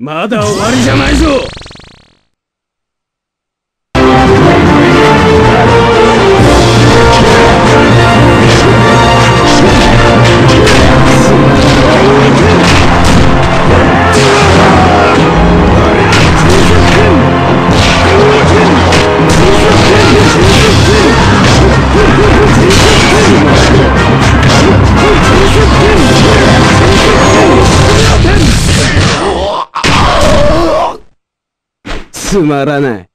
まだ終わりじゃないぞ。つまらない。